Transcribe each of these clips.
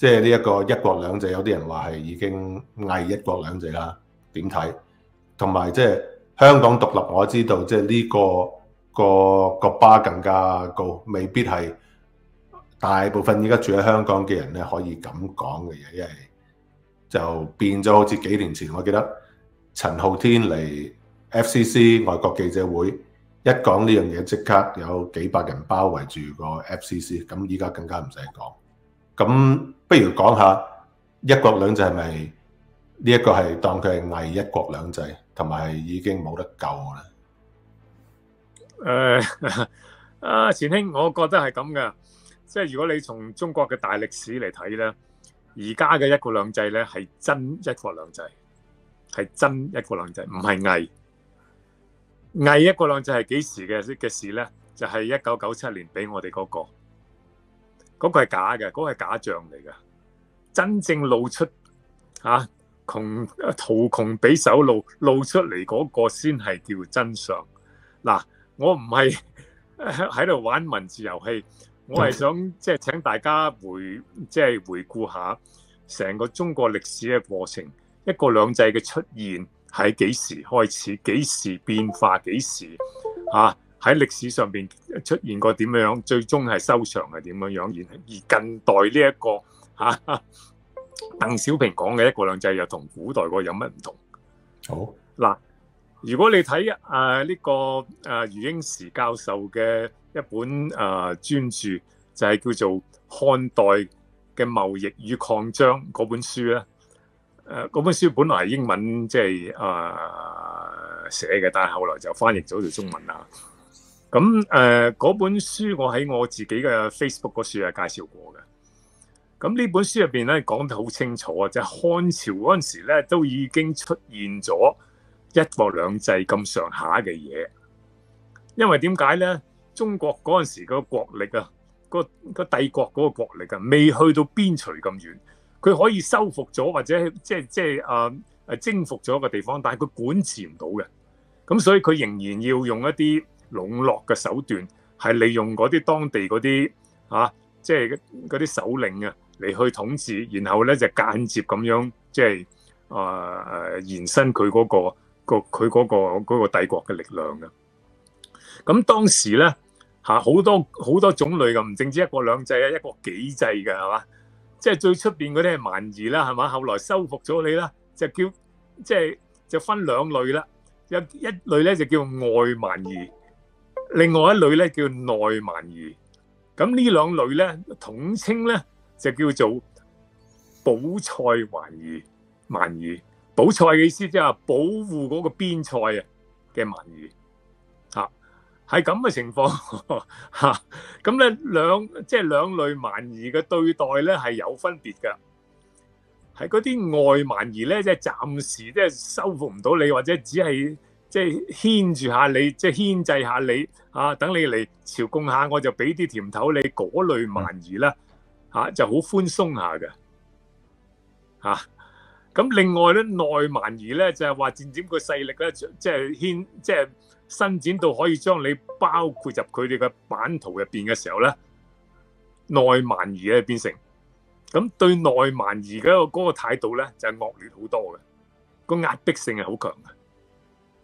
即係呢一個一國兩制，有啲人話係已經偽一國兩制啦，點睇？同埋即係香港獨立，我知道即係呢個個個巴更加高，未必係大部分而家住喺香港嘅人咧可以咁講嘅嘢，因為就變咗好似幾年前，我記得陳浩天嚟 FCC 外國記者會，一講呢樣嘢即刻有幾百人包圍住個 FCC，咁依家更加唔使講。咁不如講下一國兩制係咪呢一個係當佢係偽一國兩制，同埋已經冇得救啦？誒 啊，錢兄，我覺得係咁嘅，即係如果你從中國嘅大歷史嚟睇咧，而家嘅一國兩制咧係真一國兩制，係真一國兩制，唔係偽。偽一國兩制係幾時嘅嘅事咧？就係一九九七年俾我哋嗰個，嗰個係假嘅，嗰個係假象嚟嘅。真正露出啊窮圖窮匕首露露出嚟嗰個先係叫真相。嗱，我唔係 喺度玩文字遊戲，我係想即係請大家回即係回顧下成個中國歷史嘅過程，一國兩制嘅出現喺幾時開始，幾時變化，幾時啊喺歷史上邊出現過點樣，最終係收場係點樣樣，而而近代呢、這、一個嚇、啊、鄧小平講嘅一國兩制又同古代個有乜唔同？好嗱。如果你睇誒呢個誒、呃、余英時教授嘅一本誒、呃、專著，就係、是、叫做《漢代嘅貿易與擴張》嗰本書咧，誒、呃、嗰本書本來係英文即係誒寫嘅，但係後來就翻譯咗做中文啦。咁誒嗰本書我喺我自己嘅 Facebook 嗰書係介紹過嘅。咁呢本書入邊咧講得好清楚啊，就係、是、漢朝嗰陣時咧都已經出現咗。一國兩制咁上下嘅嘢，因為點解咧？中國嗰陣時個國力啊，個個帝國嗰個國力啊，未去到邊陲咁遠，佢可以收復咗或者即係即係誒誒征服咗一個地方，但係佢管治唔到嘅，咁所以佢仍然要用一啲籠絡嘅手段，係利用嗰啲當地嗰啲啊，即係嗰啲首領啊嚟去統治，然後咧就間接咁樣即係誒誒延伸佢嗰個。個佢嗰個嗰個帝國嘅力量嘅，咁當時咧吓好多好多種類嘅，唔淨止一國兩制啊，一國幾制嘅係嘛，即係最出邊嗰啲係蠻夷啦，係嘛，後來收復咗你啦，就叫即係就分兩類啦，有一類咧就叫外蠻夷，另外一類咧叫內蠻夷，咁呢兩類咧統稱咧就叫做保塞蠻夷蠻夷。保塞嘅意思即係保護嗰個邊塞啊嘅蠻夷，吓係咁嘅情況。吓，咁咧兩即係兩類蠻夷嘅對待咧係有分別嘅，係嗰啲外蠻夷咧即係暫時即係收復唔到你，或者只係即係牽住下你，即係牽制下你啊，等你嚟朝貢下，我就俾啲甜頭你嗰類蠻夷咧吓就好寬鬆下嘅吓。咁另外咧，內蠻夷咧就係話漸漸個勢力咧，即係牽，即係伸展到可以將你包括入佢哋嘅版圖入邊嘅時候咧，內蠻夷咧變成咁對內蠻夷嘅嗰個嗰個態度咧就係惡劣好多嘅，個壓迫性係好強嘅。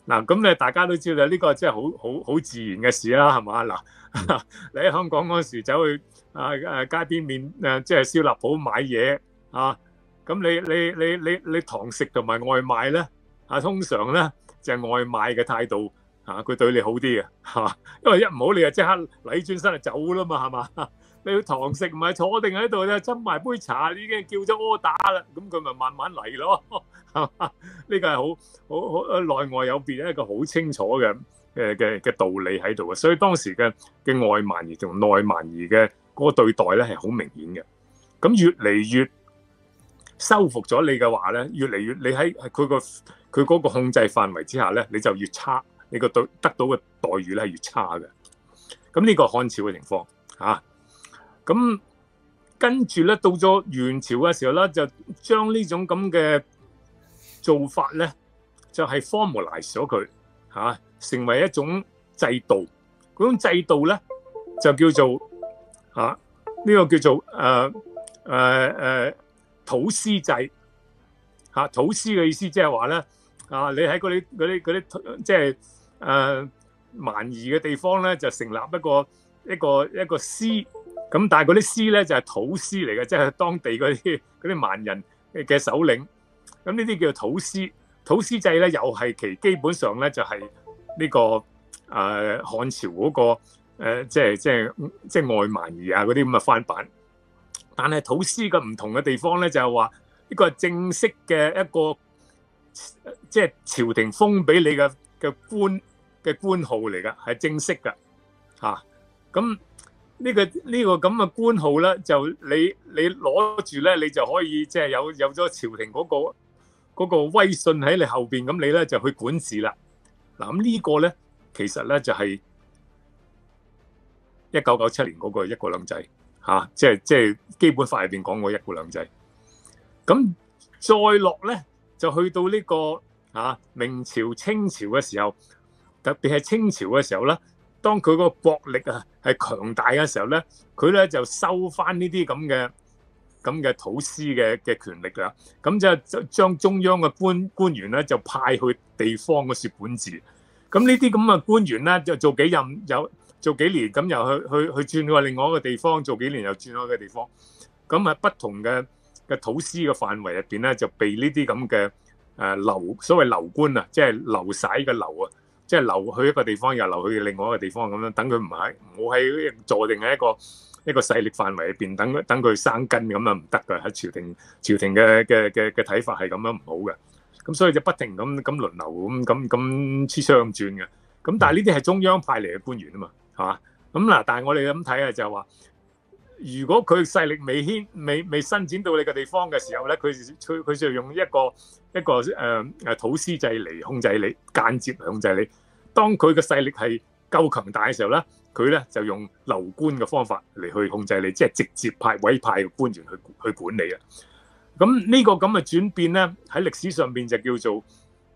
嗱，咁咧大家都知道呢個真係好好好自然嘅事啦，係嘛？嗱，你喺香港嗰時走去啊啊街邊面誒即係燒臘鋪買嘢啊。咁你你你你你堂食同埋外賣咧，啊通常咧就係外賣嘅態度，啊佢對你好啲嘅，嚇，因為一唔好你就即刻禮轉身就走啦嘛，係嘛？你要堂食唔係坐定喺度咧，斟埋杯茶已經叫咗 order 啦，咁佢咪慢慢嚟咯，係？呢個係好好好內外有別一個好清楚嘅嘅嘅嘅道理喺度嘅，所以當時嘅嘅外蠻夷同內蠻夷嘅嗰個對待咧係好明顯嘅，咁越嚟越。收復咗你嘅話咧，越嚟越你喺佢個佢嗰個控制範圍之下咧，你就越差，你個對得到嘅待遇咧係越差嘅。咁呢個漢朝嘅情況嚇，咁跟住咧到咗元朝嘅時候咧，就將呢種咁嘅做法咧，就係 formalize 咗佢嚇，成為一種制度。嗰種制度咧就叫做嚇呢個叫做誒。誒誒土司制嚇，土司嘅意思即係話咧啊，你喺嗰啲嗰啲嗰啲即係誒蠻夷嘅地方咧，就成立一個一個一個司，咁但係嗰啲司咧就係土司嚟嘅，即係當地嗰啲 嗰啲蠻人嘅首領。咁呢啲叫做土司，土司制咧又係其基本上咧就係呢個誒漢朝嗰個。即係即係即係外蠻夷啊嗰啲咁嘅翻版，但係土司嘅唔同嘅地方咧，就係話呢個正式嘅一個即係朝廷封俾你嘅嘅官嘅官號嚟嘅，係正式嘅嚇。咁呢個呢個咁嘅官號咧，就你你攞住咧，你就可以即係有有咗朝廷嗰個嗰個威信喺你後邊，咁你咧就去管治啦。嗱咁呢個咧，其實咧就係。一九九七年嗰個一國兩制嚇、即係即係基本法入邊講過一國兩制。咁再落咧，就去到呢、個、啊、明朝、清朝嘅時候，特別係清朝嘅時候咧，當佢個國力啊係強大嘅時候咧，佢咧就收翻呢啲咁嘅咁嘅土司嘅嘅權力啦。咁就就將中央嘅官官員咧就派去地方嘅説管治。咁呢啲咁嘅官員咧就做幾任有。做幾年咁又去去去轉去另外一個地方，做幾年又轉去一個地方，咁喺不同嘅嘅土司嘅範圍入邊咧，就被呢啲咁嘅誒流所謂流官啊，即係流徙嘅流啊，即係流去一個地方又流去另外一個地方咁樣，等佢唔喺唔好喺坐定喺一個一個勢力範圍入邊，等等佢生根咁啊唔得㗎，喺朝廷朝廷嘅嘅嘅嘅睇法係咁樣唔好嘅，咁所以就不停咁咁輪流咁咁咁黐槍咁轉嘅，咁但係呢啲係中央派嚟嘅官員啊嘛。係嘛？咁嗱，但係我哋咁睇啊，就係話，如果佢勢力未牽、未未伸展到你嘅地方嘅時候咧，佢佢佢就用一個一個誒誒土司制嚟控制你，間接控制你。當佢嘅勢力係夠強大嘅時候咧，佢咧就用流官嘅方法嚟去控制你，即係直接派委派嘅官員去去管理啊。咁呢個咁嘅轉變咧，喺歷史上邊就叫做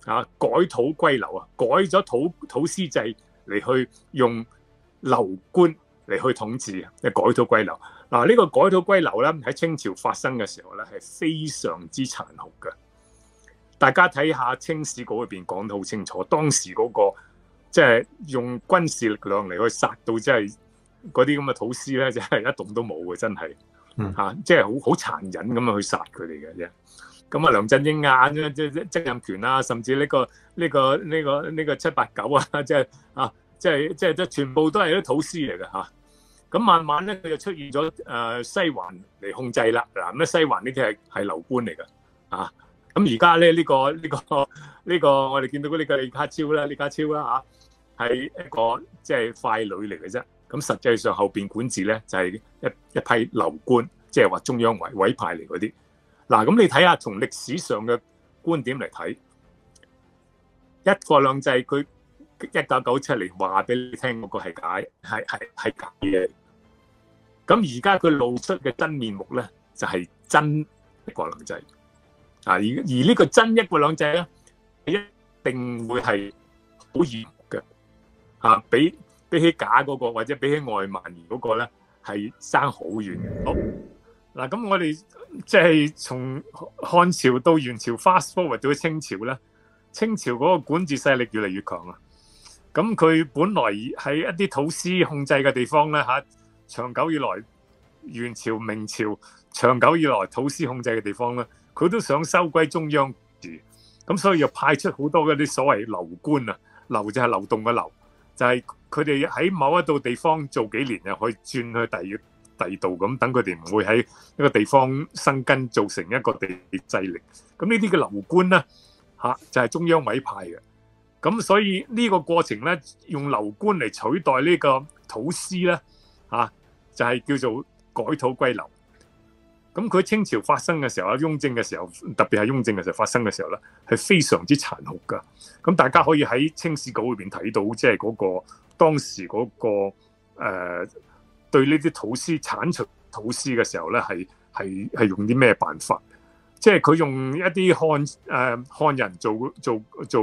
啊改土歸流啊，改咗土土司制嚟去用。流官嚟去統治嘅改土歸流嗱，呢個改土歸流咧喺清朝發生嘅時候咧係非常之殘酷嘅。大家睇下清史稿裏邊講得好清楚，當時嗰個即係用軍事力量嚟去殺到即係嗰啲咁嘅土司咧，就係一棟都冇嘅，真係嚇，即係好好殘忍咁樣去殺佢哋嘅啫。咁啊，梁振英啊，即即即曾蔭權啊，甚至呢個呢個呢個呢個七八九啊，即係啊。即係即係即係全部都係啲土司嚟嘅嚇，咁慢慢咧佢就出現咗誒西環嚟控制啦。嗱，咁西環呢啲係係流官嚟嘅啊。咁而家咧呢個 呢個呢個我哋見到嗰啲嘅李家超啦，李家超啦嚇，係一個即係傀儡嚟嘅啫。咁實際上後邊管治咧就係一一批流官，即係話中央委委派嚟嗰啲。嗱，咁你睇下從歷史上嘅觀點嚟睇，一國兩制佢。一九九七年話俾你聽嗰個係假，係係係假嘅。咁而家佢露出嘅真面目咧，就係真一國兩制。啊，而而呢個真一國兩制咧，一定會係好嚴嘅。啊，比比起假嗰個或者比起外蠻夷嗰個咧，係爭好遠。好嗱，咁我哋即係從漢朝到元朝 fast forward 到清朝咧，清朝嗰個管治勢力越嚟越強啊！咁佢本來喺一啲土司控制嘅地方咧嚇，長久以來元朝、明朝長久以來土司控制嘅地方咧，佢都想收歸中央住，咁所以又派出好多嗰啲所謂流官啊，流就係流動嘅流，就係佢哋喺某一度地方做幾年，又可以轉去第二第二度咁，等佢哋唔會喺一個地方生根，造成一個地制力。咁呢啲嘅流官咧嚇，就係中央委派嘅。咁所以呢個過程咧，用流官嚟取代呢個土司咧，嚇就係叫做改土歸流。咁佢清朝發生嘅時候啊，雍正嘅時候，特別係雍正嘅時候發生嘅時候咧，係非常之殘酷噶。咁大家可以喺清史稿裏邊睇到，即係嗰個當時嗰個誒對呢啲土司剷除土司嘅時候咧，係係係用啲咩辦法？即係佢用一啲漢誒漢人做做做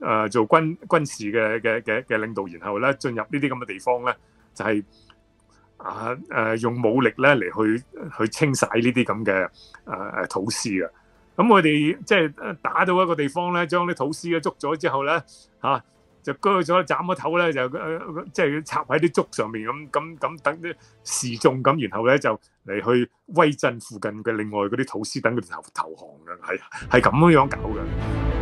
誒、做軍軍事嘅嘅嘅嘅領導，然後咧進入呢啲咁嘅地方咧，就係、啊誒用武力咧嚟去去清洗呢啲咁嘅誒誒土司嘅。咁我哋即係打到一個地方咧，將啲土司咧捉咗之後咧嚇。就鋸咗斬咗頭咧，就誒即係插喺啲竹上面咁咁咁等啲示眾咁，然後咧就嚟去威震附近嘅另外嗰啲土司，等佢哋投投降嘅，係係咁樣樣搞嘅。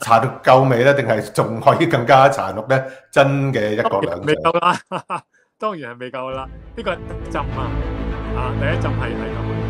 殘到夠未咧？定係仲可以更加殘酷咧？真嘅一國兩制未夠啦，當然係未夠啦。呢個係浸啊，啊第一浸係係咁。